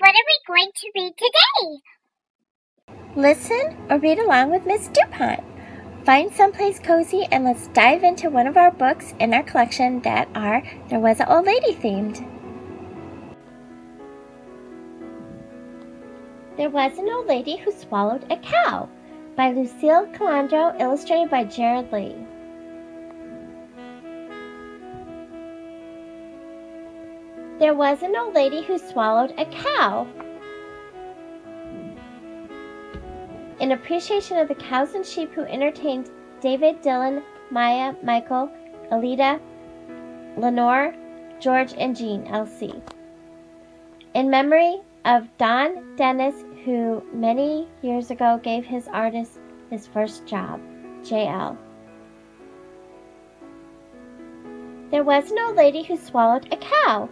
What are we going to read today? Listen or read along with Miss Dupont. Find someplace cozy and let's dive into one of our books in our collection that are There Was an Old Lady themed. There Was an Old Lady Who Swallowed a Cow by Lucille Colandro, illustrated by Jared Lee. There was an old lady who swallowed a cow. In appreciation of the cows and sheep who entertained David, Dylan, Maya, Michael, Alita, Lenore, George, and Jean, LC. In memory of Don Dennis, who many years ago gave his artist his first job, JL. There was an old lady who swallowed a cow.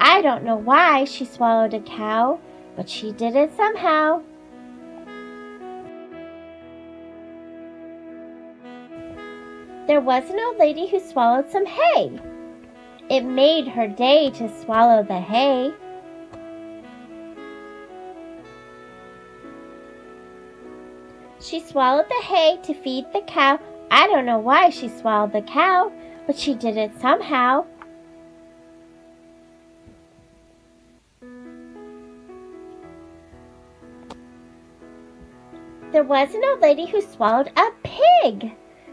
I don't know why she swallowed a cow, but she did it somehow. There was an old lady who swallowed some hay. It made her day to swallow the hay. She swallowed the hay to feed the cow. I don't know why she swallowed the cow, but she did it somehow. There was an old lady who swallowed a pig.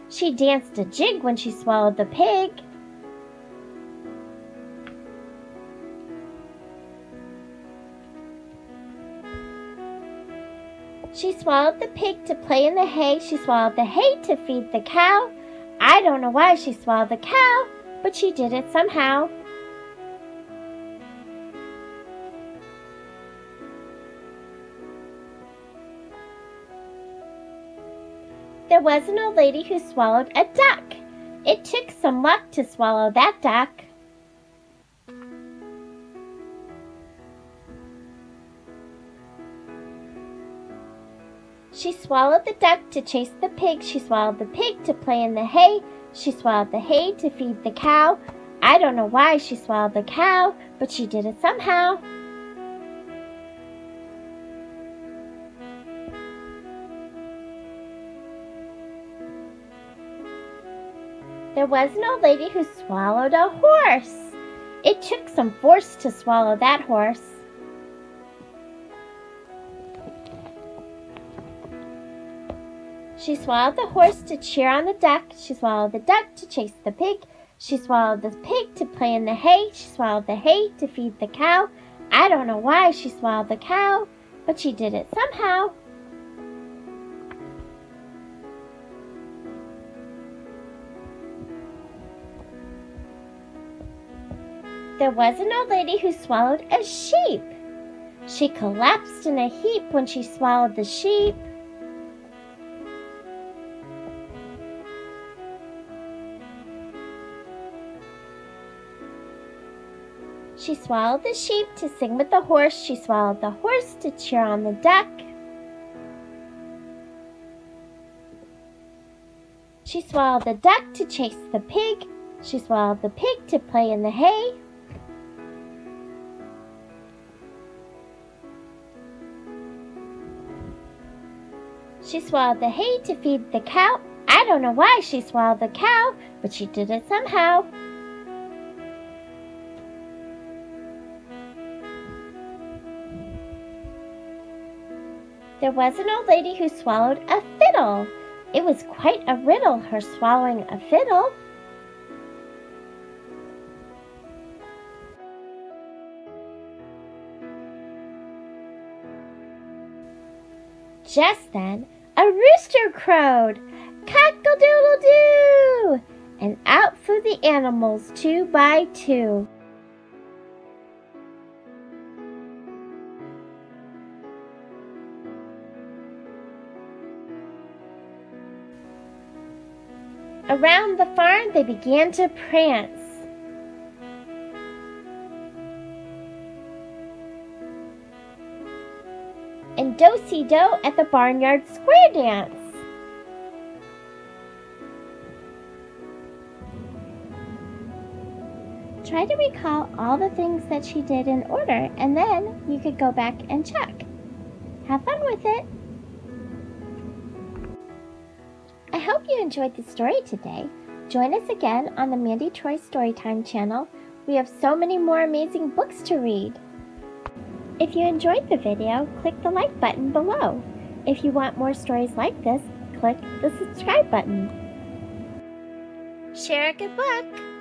She danced a jig when she swallowed the pig. She swallowed the pig to play in the hay. She swallowed the hay to feed the cow. I don't know why she swallowed the cow, but she did it somehow. There was an old lady who swallowed a duck. It took some luck to swallow that duck. She swallowed the duck to chase the pig. She swallowed the pig to play in the hay. She swallowed the hay to feed the cow. I don't know why she swallowed the cow, but she did it somehow. There was an old lady who swallowed a horse. It took some force to swallow that horse. She swallowed the horse to cheer on the duck. She swallowed the duck to chase the pig. She swallowed the pig to play in the hay. She swallowed the hay to feed the cow. I don't know why she swallowed the cow, but she did it somehow. There was an old lady who swallowed a sheep. She collapsed in a heap when she swallowed the sheep. She swallowed the sheep to sing with the horse. She swallowed the horse to cheer on the duck. She swallowed the duck to chase the pig. She swallowed the pig to play in the hay. She swallowed the hay to feed the cow. I don't know why she swallowed the cow, but she did it somehow. There was an old lady who swallowed a fiddle. It was quite a riddle, her swallowing a fiddle. Just then, a rooster crowed, Cock-a-doodle-doo! And out flew the animals two by two. Around the farm they began to prance. And do-si-do at the barnyard square dance. Try to recall all the things that she did in order, and then you could go back and check. Have fun with it! I hope you enjoyed the story today. Join us again on the Mandy Troy Storytime channel. We have so many more amazing books to read. If you enjoyed the video, click the like button below. If you want more stories like this, click the subscribe button. Share a good book.